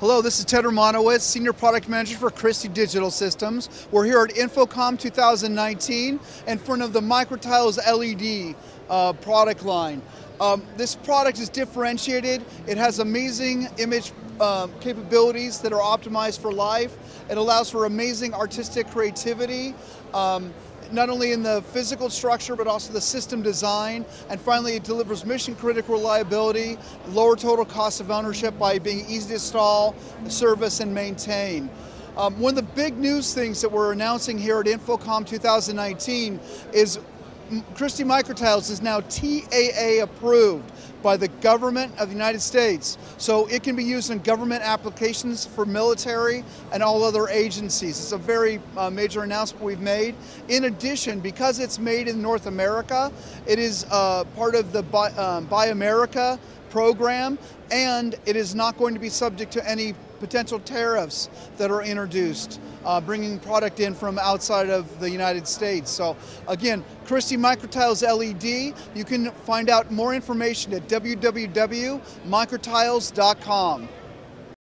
Hello, this is Ted Romanowitz, Senior Product Manager for Christie Digital Systems. We're here at InfoComm 2019 in front of the Microtiles LED uh, product line. Um, this product is differentiated. It has amazing image um, capabilities that are optimized for life. It allows for amazing artistic creativity. Um, not only in the physical structure, but also the system design. And finally, it delivers mission critical reliability, lower total cost of ownership by being easy to install, service, and maintain. Um, one of the big news things that we're announcing here at InfoComm 2019 is Christie Microtiles is now TAA approved by the government of the United States. So it can be used in government applications for military and all other agencies. It's a very uh, major announcement we've made. In addition, because it's made in North America, it is uh, part of the Buy, um, Buy America program and it is not going to be subject to any potential tariffs that are introduced, uh, bringing product in from outside of the United States. So again, Christie Microtiles LED, you can find out more information at www.microtiles.com.